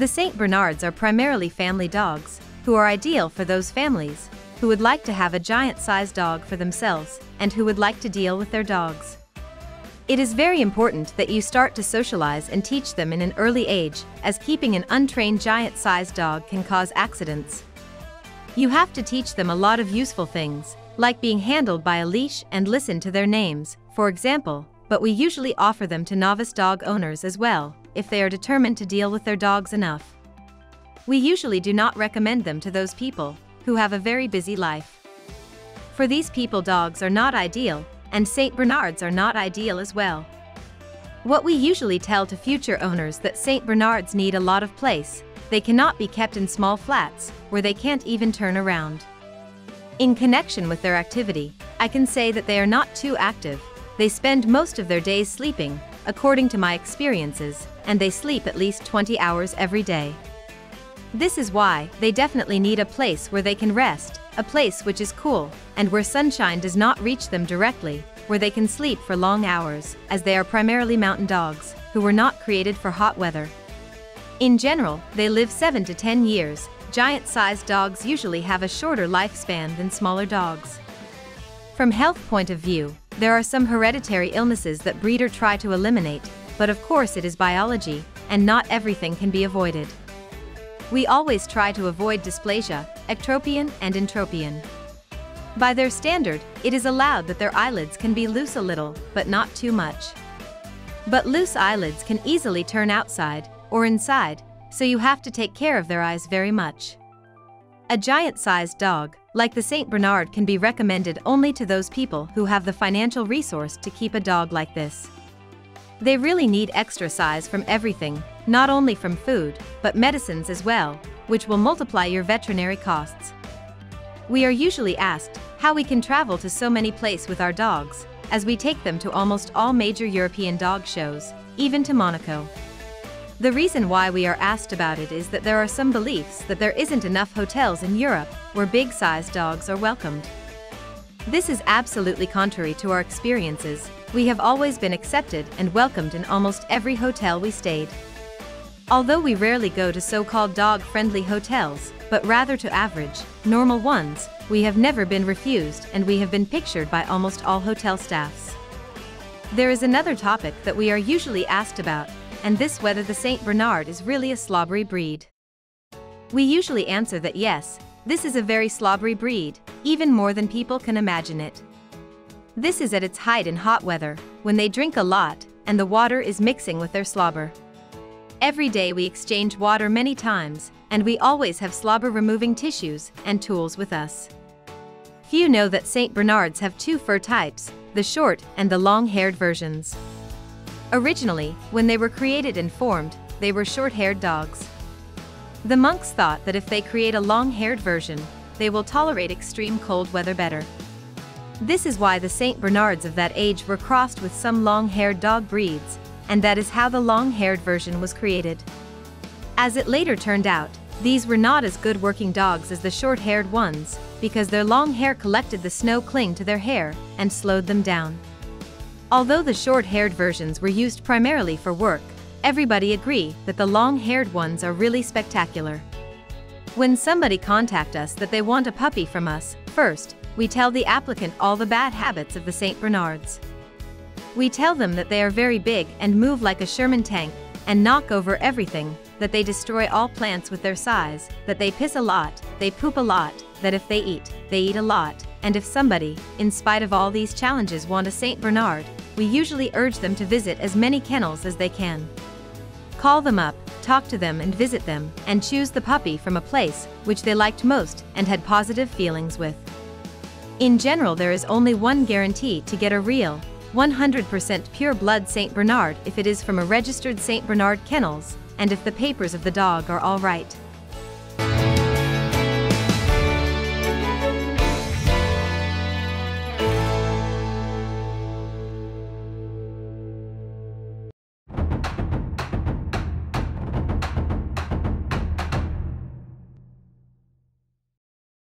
The St. Bernards are primarily family dogs, who are ideal for those families who would like to have a giant-sized dog for themselves and who would like to deal with their dogs. It is very important that you start to socialize and teach them in an early age, as keeping an untrained giant-sized dog can cause accidents. You have to teach them a lot of useful things, like being handled by a leash and listen to their names, for example, but we usually offer them to novice dog owners as well, if they are determined to deal with their dogs enough. We usually do not recommend them to those people who have a very busy life. For these people dogs are not ideal, and St. Bernards are not ideal as well. What we usually tell to future owners that St. Bernards need a lot of place, they cannot be kept in small flats, where they can't even turn around. In connection with their activity, I can say that they are not too active, they spend most of their days sleeping, according to my experiences, and they sleep at least 20 hours every day. This is why they definitely need a place where they can rest, a place which is cool, and where sunshine does not reach them directly, where they can sleep for long hours, as they are primarily mountain dogs, who were not created for hot weather. In general, they live 7 to 10 years, giant-sized dogs usually have a shorter lifespan than smaller dogs. From health point of view, there are some hereditary illnesses that breeder try to eliminate, but of course it is biology, and not everything can be avoided. We always try to avoid dysplasia, ectropion and entropion. By their standard, it is allowed that their eyelids can be loose a little, but not too much. But loose eyelids can easily turn outside, or inside, so you have to take care of their eyes very much. A giant-sized dog, like the St. Bernard can be recommended only to those people who have the financial resource to keep a dog like this. They really need extra size from everything, not only from food, but medicines as well, which will multiply your veterinary costs. We are usually asked how we can travel to so many places with our dogs, as we take them to almost all major European dog shows, even to Monaco. The reason why we are asked about it is that there are some beliefs that there isn't enough hotels in Europe where big-sized dogs are welcomed. This is absolutely contrary to our experiences, we have always been accepted and welcomed in almost every hotel we stayed. Although we rarely go to so-called dog-friendly hotels, but rather to average, normal ones, we have never been refused and we have been pictured by almost all hotel staffs. There is another topic that we are usually asked about, and this whether the St. Bernard is really a slobbery breed. We usually answer that yes, this is a very slobbery breed, even more than people can imagine it. This is at its height in hot weather, when they drink a lot, and the water is mixing with their slobber. Every day we exchange water many times, and we always have slobber removing tissues and tools with us. Few know that St. Bernards have two fur types, the short and the long-haired versions. Originally, when they were created and formed, they were short-haired dogs. The monks thought that if they create a long-haired version, they will tolerate extreme cold weather better. This is why the St. Bernards of that age were crossed with some long-haired dog breeds, and that is how the long-haired version was created. As it later turned out, these were not as good working dogs as the short-haired ones, because their long hair collected the snow cling to their hair and slowed them down. Although the short-haired versions were used primarily for work, everybody agree that the long-haired ones are really spectacular. When somebody contact us that they want a puppy from us, first, we tell the applicant all the bad habits of the St. Bernards. We tell them that they are very big and move like a Sherman tank, and knock over everything, that they destroy all plants with their size, that they piss a lot, they poop a lot, that if they eat, they eat a lot, and if somebody, in spite of all these challenges want a St. Bernard, we usually urge them to visit as many kennels as they can. Call them up, talk to them and visit them, and choose the puppy from a place which they liked most and had positive feelings with. In general there is only one guarantee to get a real, 100% pure blood St. Bernard if it is from a registered St. Bernard kennels, and if the papers of the dog are all right.